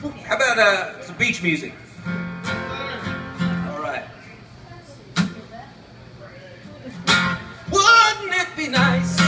How about uh, some beach music? All right. Wouldn't it be nice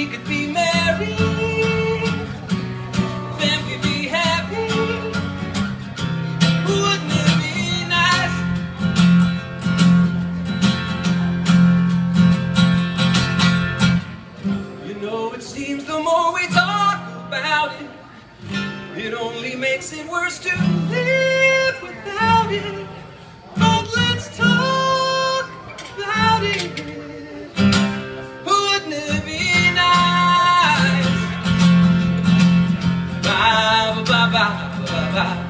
We could be married, then we'd be happy. Wouldn't it be nice? You know, it seems the more we talk about it, it only makes it worse to live without it. 가